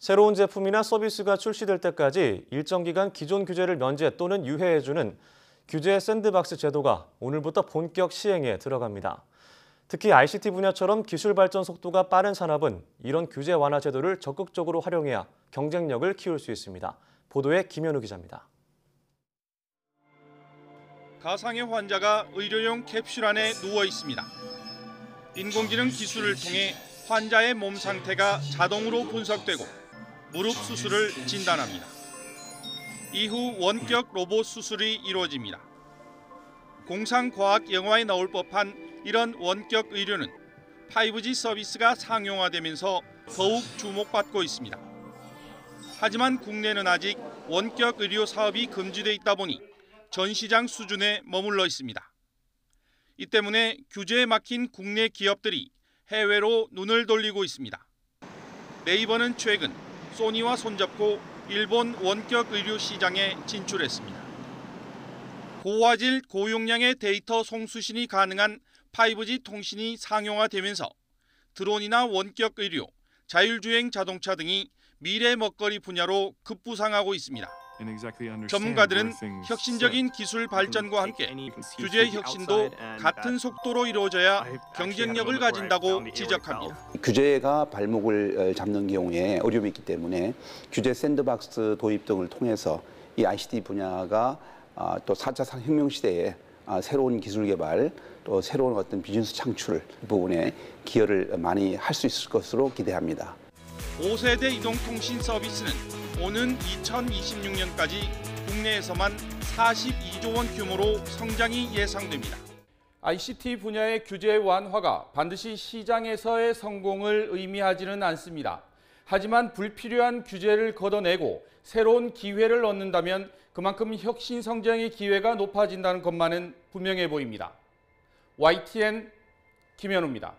새로운 제품이나 서비스가 출시될 때까지 일정 기간 기존 규제를 면제 또는 유예해주는 규제 샌드박스 제도가 오늘부터 본격 시행에 들어갑니다. 특히 ICT 분야처럼 기술 발전 속도가 빠른 산업은 이런 규제 완화 제도를 적극적으로 활용해야 경쟁력을 키울 수 있습니다. 보도에 김현우 기자입니다. 가상의 환자가 의료용 캡슐 안에 누워 있습니다. 인공지능 기술을 통해 환자의 몸 상태가 자동으로 분석되고 무릎 수술을 진단합니다. 이후 원격 로봇 수술이 이루어집니다. 공상과학 영화에 나올 법한 이런 원격 의료는 5G 서비스가 상용화되면서 더욱 주목받고 있습니다. 하지만 국내는 아직 원격 의료 사업이 금지돼 있다 보니 전 시장 수준에 머물러 있습니다. 이 때문에 규제에 막힌 국내 기업들이 해외로 눈을 돌리고 있습니다. 네이버는 최근 소니와 손잡고 일본 원격 의료 시장에 진출했습니다. 고화질 고용량의 데이터 송수신이 가능한 5G 통신이 상용화되면서 드론이나 원격 의료, 자율주행 자동차 등이 미래 먹거리 분야로 급부상하고 있습니다. 전문가들은 혁신적인 기술 발전과 함께 규제 혁신도 같은 속도로 이루어져야 경쟁력을 가진다고 지적합니다. 규제가 발목을 어, 잡는 경우에 어려움이 있기 때문에 규제 샌드박스 도입 등을 통해서 이 ICT 분야가 아, 또 4차 산혁명 시대에 아, 새로운 기술 개발 또 새로운 어떤 비즈니스 창출 부분에 기여를 많이 할 수 있을 것으로 기대합니다. 5세대 이동통신 서비스는 오는 2026년까지 국내에서만 42조 원 규모로 성장이 예상됩니다. ICT 분야의 규제 완화가 반드시 시장에서의 성공을 의미하지는 않습니다. 하지만 불필요한 규제를 걷어내고 새로운 기회를 얻는다면 그만큼 혁신 성장의 기회가 높아진다는 것만은 분명해 보입니다. YTN 김현우입니다.